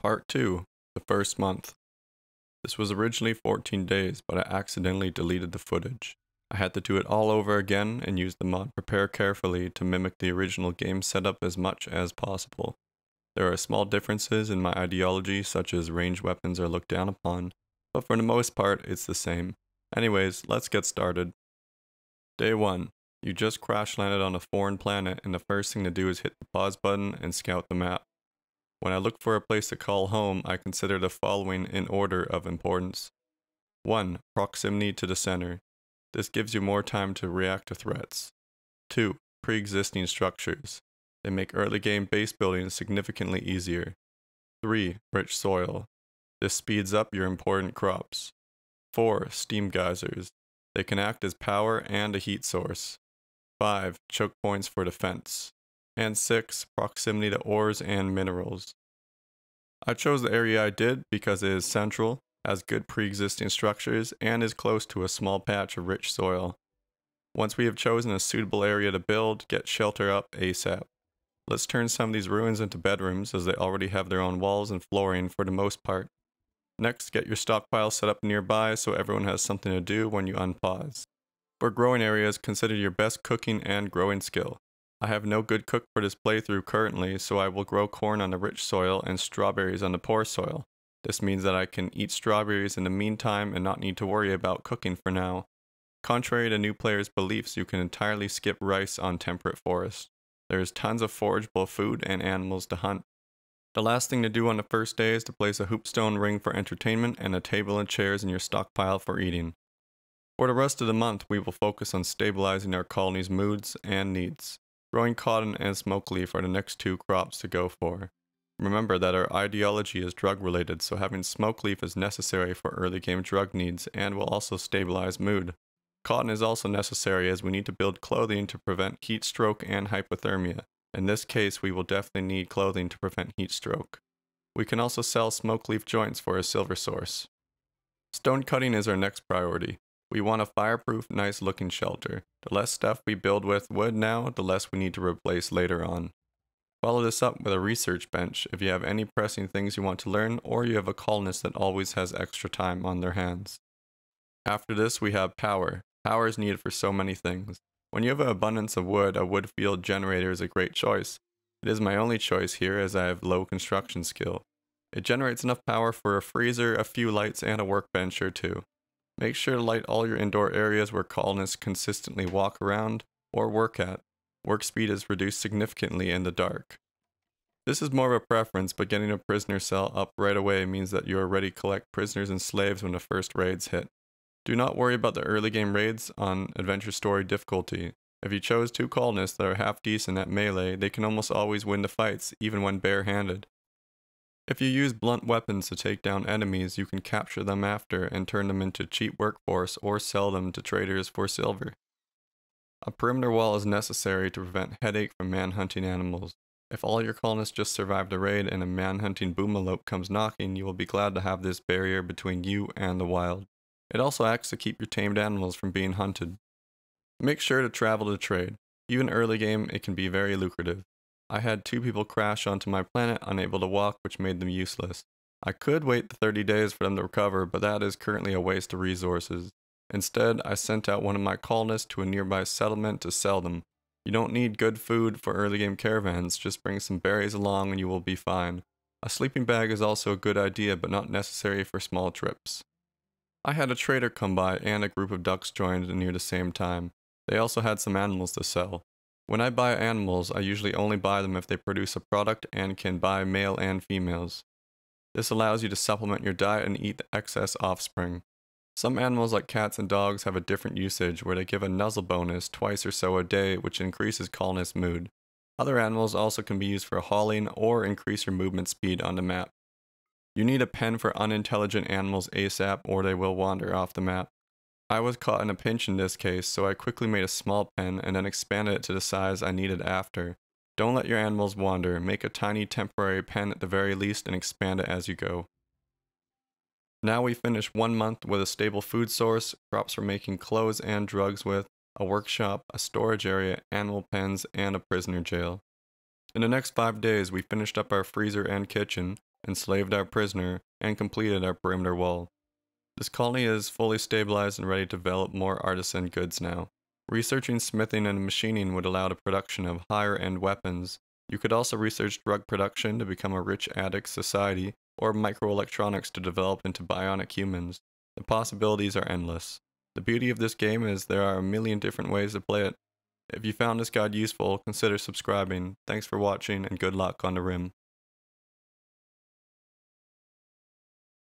Part 2 The First Month. This was originally 14 days, but I accidentally deleted the footage. I had to do it all over again and use the mod Prepare carefully to mimic the original game setup as much as possible. There are small differences in my ideology, such as ranged weapons are looked down upon, but for the most part, it's the same. Anyways, let's get started. Day 1. You just crash landed on a foreign planet, and the first thing to do is hit the pause button and scout the map. When I look for a place to call home, I consider the following in order of importance. 1. Proximity to the center. This gives you more time to react to threats. 2. Pre existing structures. They make early game base building significantly easier. 3. Rich soil. This speeds up your important crops. 4. Steam geysers. They can act as power and a heat source. 5. Choke points for defense and 6. Proximity to ores and minerals. I chose the area I did because it is central, has good pre-existing structures, and is close to a small patch of rich soil. Once we have chosen a suitable area to build, get shelter up ASAP. Let's turn some of these ruins into bedrooms as they already have their own walls and flooring for the most part. Next, get your stockpile set up nearby so everyone has something to do when you unpause. For growing areas, consider your best cooking and growing skill. I have no good cook for this playthrough currently, so I will grow corn on the rich soil and strawberries on the poor soil. This means that I can eat strawberries in the meantime and not need to worry about cooking for now. Contrary to new players' beliefs, you can entirely skip rice on temperate forest. There is tons of forageable food and animals to hunt. The last thing to do on the first day is to place a hoopstone ring for entertainment and a table and chairs in your stockpile for eating. For the rest of the month, we will focus on stabilizing our colony's moods and needs. Growing cotton and smoke leaf are the next two crops to go for. Remember that our ideology is drug related, so having smoke leaf is necessary for early game drug needs and will also stabilize mood. Cotton is also necessary as we need to build clothing to prevent heat stroke and hypothermia. In this case, we will definitely need clothing to prevent heat stroke. We can also sell smoke leaf joints for a silver source. Stone cutting is our next priority. We want a fireproof, nice looking shelter. The less stuff we build with wood now, the less we need to replace later on. Follow this up with a research bench if you have any pressing things you want to learn or you have a colonist that always has extra time on their hands. After this, we have power. Power is needed for so many things. When you have an abundance of wood, a wood-fired generator is a great choice. It is my only choice here as I have low construction skill. It generates enough power for a freezer, a few lights, and a workbench or two. Make sure to light all your indoor areas where colonists consistently walk around or work at. Work speed is reduced significantly in the dark. This is more of a preference, but getting a prisoner cell up right away means that you are ready to collect prisoners and slaves when the first raids hit. Do not worry about the early game raids on Adventure Story difficulty. If you chose two colonists that are half decent at melee, they can almost always win the fights, even when barehanded. If you use blunt weapons to take down enemies, you can capture them after and turn them into cheap workforce or sell them to traders for silver. A perimeter wall is necessary to prevent headache from manhunting animals. If all your colonists just survived a raid and a manhunting boomalope comes knocking, you will be glad to have this barrier between you and the wild. It also acts to keep your tamed animals from being hunted. Make sure to travel to trade. Even early game, it can be very lucrative. I had two people crash onto my planet unable to walk, which made them useless. I could wait the 30 days for them to recover, but that is currently a waste of resources. Instead, I sent out one of my colonists to a nearby settlement to sell them. You don't need good food for early game caravans, just bring some berries along and you will be fine. A sleeping bag is also a good idea, but not necessary for small trips. I had a trader come by and a group of ducks joined near the same time. They also had some animals to sell. When I buy animals, I usually only buy them if they produce a product and can buy male and females. This allows you to supplement your diet and eat the excess offspring. Some animals like cats and dogs have a different usage where they give a nuzzle bonus twice or so a day which increases colonist mood. Other animals also can be used for hauling or increase your movement speed on the map. You need a pen for unintelligent animals ASAP or they will wander off the map. I was caught in a pinch in this case, so I quickly made a small pen and then expanded it to the size I needed after. Don't let your animals wander, make a tiny temporary pen at the very least and expand it as you go. Now we finish one month with a stable food source, crops for making clothes and drugs with, a workshop, a storage area, animal pens, and a prisoner jail. In the next five days, we finished up our freezer and kitchen, enslaved our prisoner, and completed our perimeter wall. This colony is fully stabilized and ready to develop more artisan goods now. Researching smithing and machining would allow the production of higher end weapons. You could also research drug production to become a rich addict society, or microelectronics to develop into bionic humans. The possibilities are endless. The beauty of this game is there are a million different ways to play it. If you found this guide useful, consider subscribing. Thanks for watching and good luck on the rim.